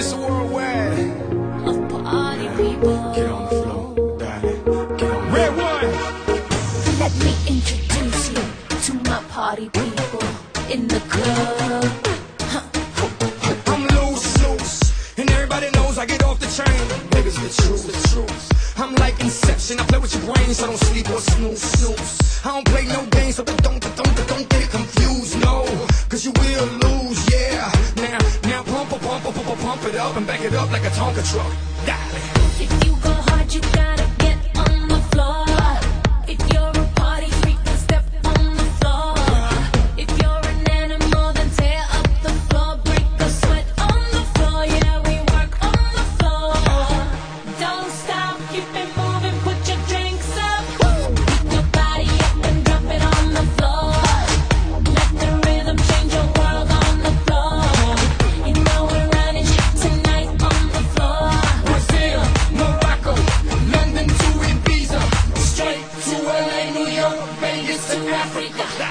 Mr. Worldwide. of party people. Get on the floor, darling. Get on Red one. Let me introduce you to my party people in the club. I'm loose, loose, and everybody knows I get off the train. Niggas, the truth, the truth. I'm like Inception, I play with your brain, so don't sleep or snooze, snooze. I don't play no games, so don't, don't, don't, don't get confused, no. Cause you will lose, yeah. Now, now pump, pump, pump, pump, it up and back it up like a Tonka truck. Darling. If you go hard, you gotta África.